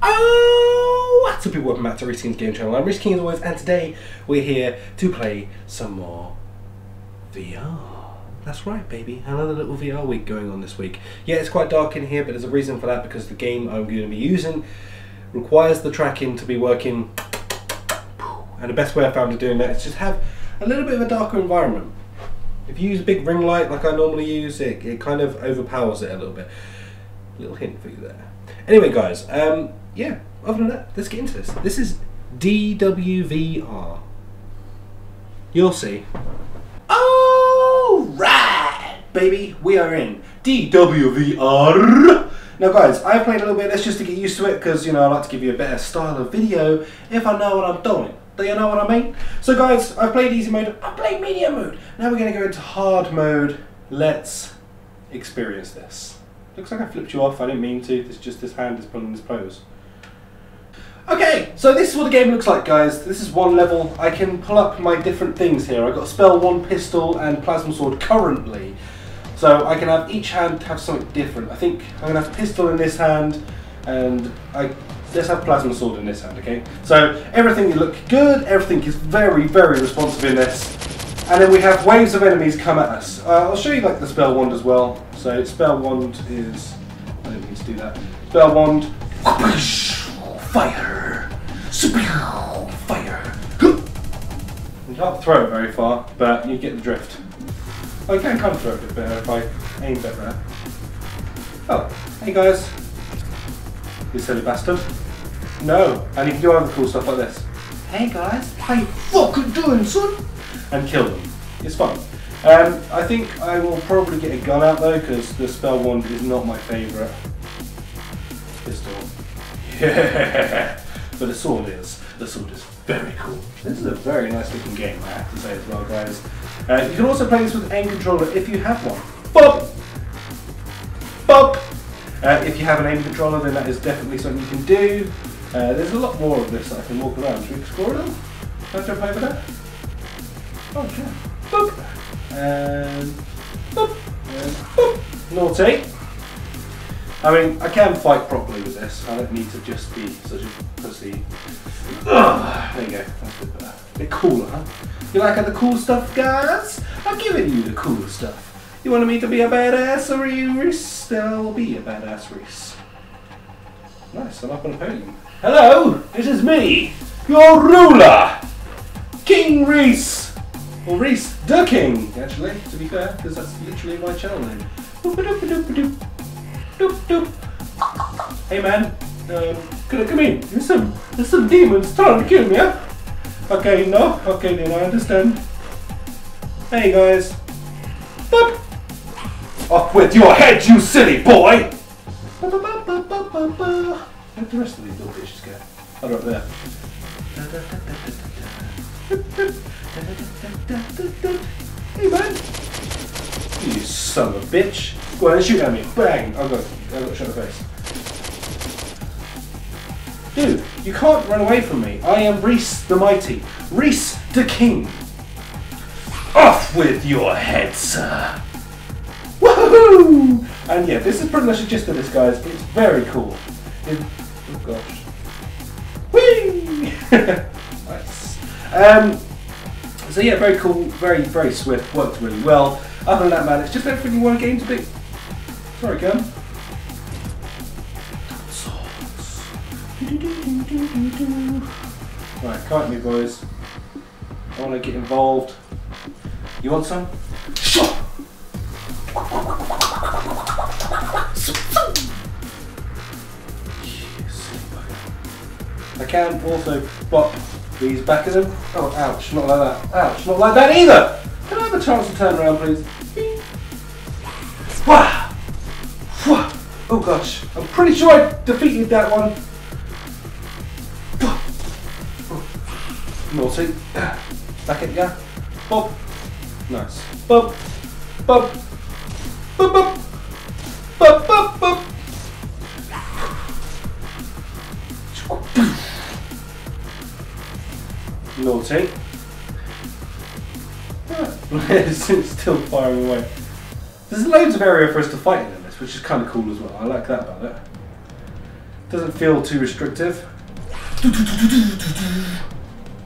Oh, what's up people, welcome back to Rhys King's Game Channel. I'm Rhys King as always, and today we're here to play some more VR. That's right, baby. Another little VR week going on this week. Yeah, it's quite dark in here, but there's a reason for that because the game I'm going to be using requires the tracking to be working. And the best way I found of doing that is just have a little bit of a darker environment. If you use a big ring light like I normally use, it, it kind of overpowers it a little bit. Little hint for you there. Anyway, guys, um, yeah, other than that, let's get into this. This is DWVR. You'll see. Alright, baby, we are in DWVR. Now, guys, I've played a little bit of this just to get used to it because, you know, I like to give you a better style of video if I know what I'm doing. Do you know what I mean? So, guys, I've played easy mode, I played medium mode. Now we're going to go into hard mode. Let's experience this. Looks like I flipped you off. I didn't mean to. It's just this hand is pulling this pose. Okay, so this is what the game looks like, guys. This is one level. I can pull up my different things here. I've got spell, one pistol, and plasma sword currently. So I can have each hand have something different. I think I'm gonna have pistol in this hand, and I let's have plasma sword in this hand. Okay. So everything look good. Everything is very, very responsive in this. And then we have waves of enemies come at us. Uh, I'll show you like the spell wand as well. So spell wand is, I didn't mean to do that. Spell wand, fire, fire. You can't throw it very far, but you get the drift. I can of throw it a bit better if I aim better. Oh, hey guys. You silly bastard. No, and you can do other cool stuff like this. Hey guys, how you fucking doing, son? and kill them. It's fun. Um, I think I will probably get a gun out though because the spell wand is not my favourite. Pistol. Yeah, but the sword is. The sword is very cool. This is a very nice looking game, I have to say as well, guys. Uh, you can also play this with an aim controller if you have one. Bop! Bop! Uh, if you have an aim controller, then that is definitely something you can do. Uh, there's a lot more of this I can walk around. Should we explore them? Can I jump over there? Oh, yeah. Boop. And boop. And boop. Naughty. I mean, I can fight properly with this. I don't need to just be such a pussy. Ugh. There you go. That's a bit better. A bit cooler, huh? You like the cool stuff, guys? I'm giving you the cool stuff. You wanted me to be a badass or Rhys? I'll be a badass Rhys. Nice, I'm up on a podium. Hello, this is me, your ruler, King Rhys. Or Rhys the King, actually, to be fair, because that's literally my channel name. Doop-a-doop-a-doop-a-doop. Hey man, um, come in? There's some, there's some demons trying to kill me, huh? Okay, no? Okay then, I understand. Hey guys. Boop. Off with your head, you silly boy! Where'd the rest of these little bitches go? Oh, up there. Hey man! You son of a bitch! Go ahead shoot at me. Bang! I got I got shot in the face. Dude, you can't run away from me. I am Rhys the Mighty. Rhys the King. Off with your head, sir! Woohoo! And yeah, this is pretty much the gist of this, guys. It's very cool. Oh gosh. Whee! nice. Um, so yeah, very cool, very, very swift, worked really well. Other than that, man, it's just everything you want a game to be. Sorry, gun. Right, kite me, boys. I want to get involved. You want some? Sure. I can also bop these back of them. Oh, ouch, not like that. Ouch, not like that either. Can I have a chance to turn around, please? Oh gosh, I'm pretty sure I defeated that one. Naughty. Back it, yeah. Bob. Nice. Bob. Bob. Bob. Bob. Bob. Bob. Bob. Naughty. it's still firing away. There's loads of area for us to fight in which is kind of cool as well. I like that about it. Doesn't feel too restrictive.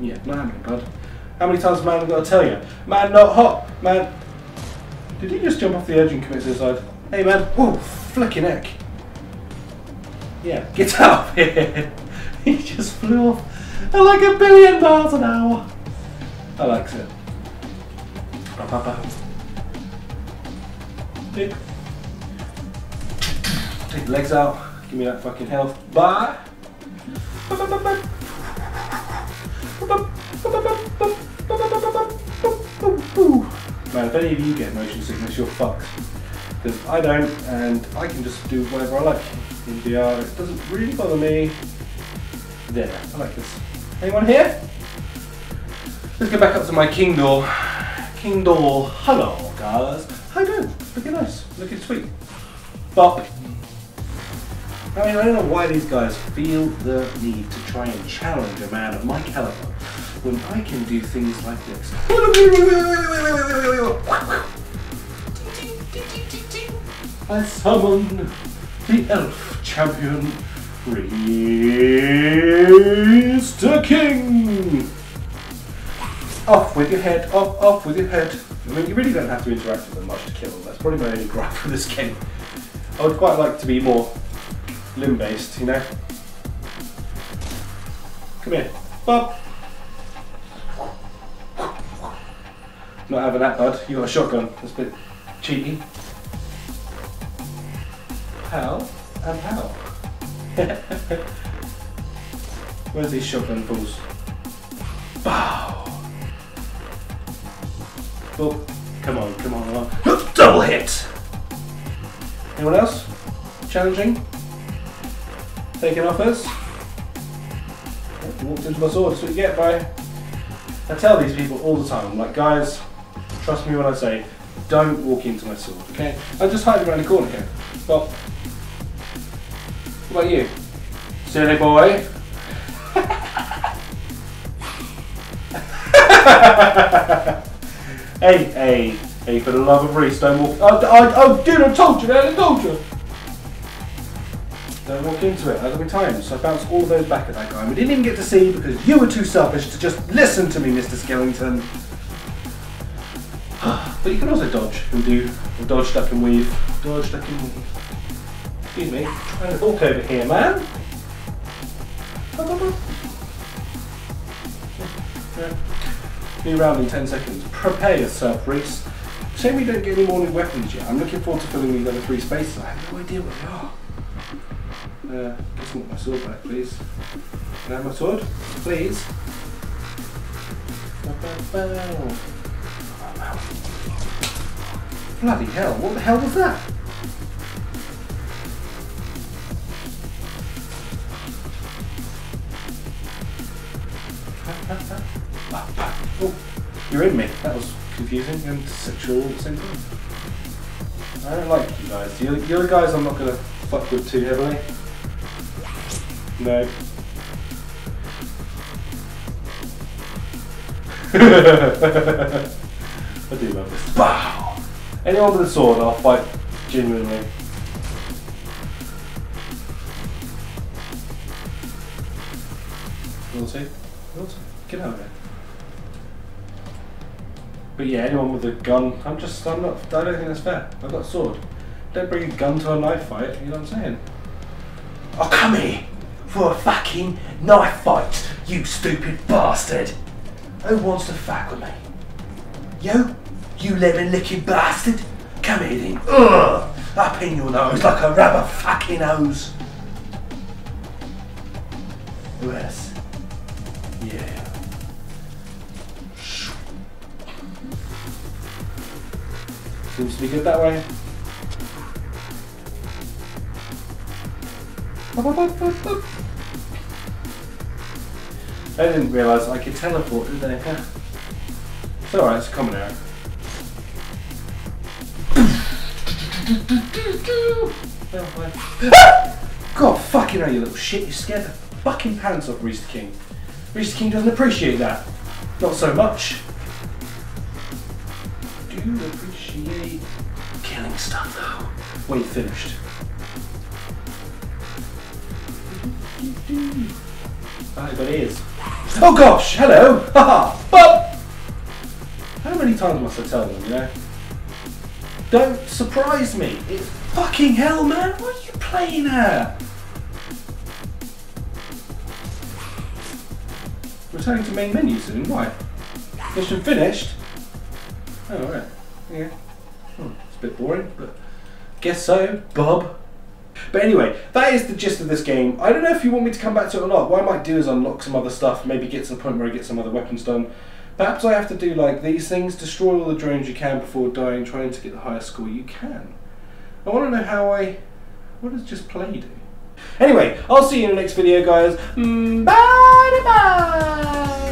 Yeah, not happening, bud. How many times, man, got to tell you? Man, not hot. Man, did he just jump off the edge and commit suicide? Hey, man. Whoa, flicking heck. Yeah, get out of here. he just flew off at like a billion miles an hour. I likes it. Ba, ba, ba. Take the legs out. Give me that fucking health. Bye. Man, if any of you get motion sickness, you're fucked. Because I don't, and I can just do whatever I like in VR. It doesn't really bother me. There, I like this. Anyone here? Let's go back up to my king door. King door. Hello, guys. How you doing? Looking nice. Looking sweet. But I mean, I don't know why these guys feel the need to try and challenge a man of my caliber when I can do things like this. I summon the elf champion, Mr. King! Off with your head, off, off with your head. I mean, you really don't have to interact with them much to kill them. That's probably my only gripe with this game. I would quite like to be more limb based, you know? Come here. Bob. Not having that, bud. You got a shotgun. That's a bit cheeky. How and how? Where's these shotgun fools? Bow! Oh, come on, come on, come on. Double hit! Anyone else? Challenging? Taking offers? Oh, walked into my sword, that's what you get by. I tell these people all the time, I'm like, guys, trust me when I say, don't walk into my sword, okay? I'm just hiding around the corner here. Well, what about you? Silly boy? hey, hey, hey, for the love of Rhys, don't walk. Oh, oh, oh, dude, I told you, man, I told you. Don't walk into it. How be times? So I bounced all those back at that guy. We didn't even get to see because you were too selfish to just listen to me, Mr. Skellington. but you can also dodge and do or dodge, duck and weave. Dodge, duck and weave. Excuse me. Trying to walk over here, man. Yeah. New round in 10 seconds. Prepare yourself, Rhys. Shame we don't get any more new weapons yet. I'm looking forward to filling these other three spaces. I have no idea what they are. Uh, just want my sword back, please. Can I have my sword? Please. Bloody hell, what the hell was that? Oh, you're in me. That was confusing and sexual at the same time. I don't like you guys. You're, you're the guys I'm not going to fuck with too heavily. No. I do love this. Bow! Anyone with a sword, I'll fight genuinely. Naughty? Naughty? Get out of here. But yeah, anyone with a gun, I'm just, I'm not, I don't think that's fair. I've got a sword. Don't bring a gun to a knife fight, you know what I'm saying? I'll come here for a fucking knife fight, you stupid bastard. Who wants to fuck with me? You? You lemon licking bastard? Come here then. Ugh! Up in your nose like a rubber fucking hose. Who else? Yeah. Seems to be good that way. I didn't realise I could teleport, did? Yeah. It's alright, it's a common error. God fucking hell, you little shit, you scared the fucking pants off the King. The King doesn't appreciate that. Not so much. Do you appreciate killing stuff though? When you finished. Ah, got ears. Oh gosh, hello! Haha! Bob! How many times must I tell them, you know? Don't surprise me. It's fucking hell, man. What are you playing at? Returning to main menu soon. Why? Mission finished? Oh, alright. Yeah. Hmm, it's a bit boring, but guess so, Bob. But anyway, that is the gist of this game. I don't know if you want me to come back to it or not. What I might do is unlock some other stuff, maybe get to the point where I get some other weapons done. Perhaps I have to do like these things, destroy all the drones you can before dying, trying to get the highest score you can. I want to know how I... What does just play do? Anyway, I'll see you in the next video, guys. Mm, bye bye!